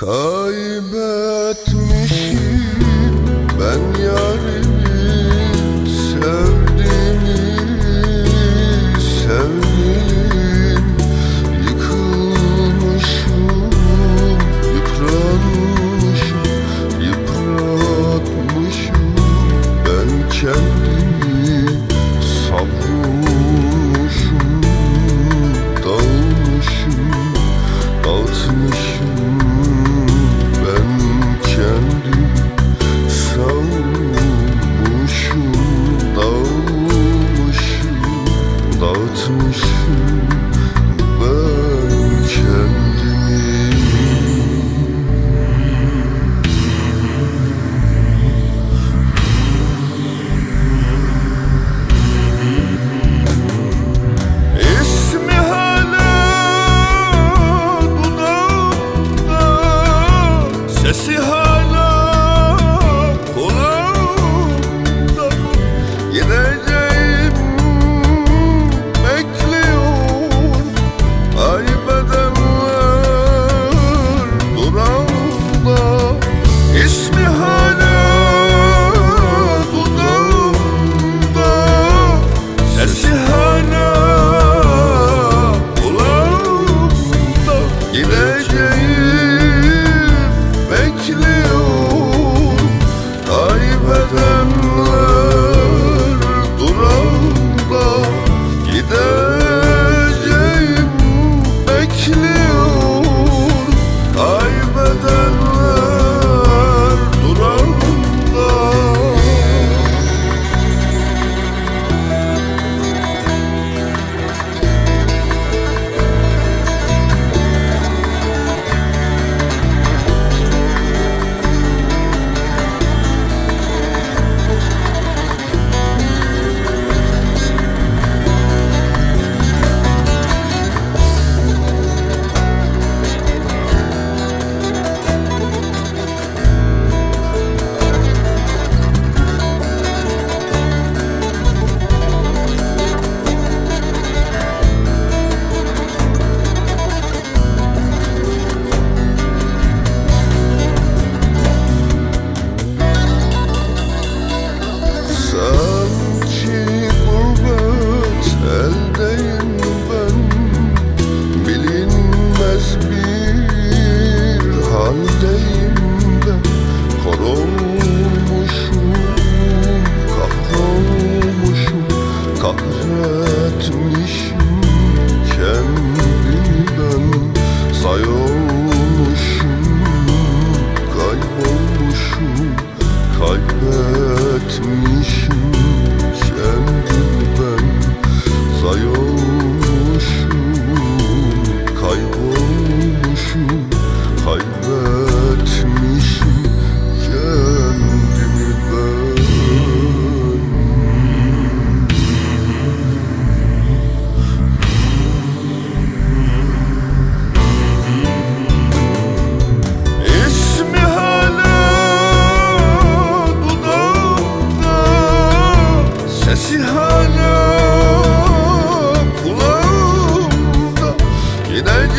Kaybetmişim. Ben yarimi И дальше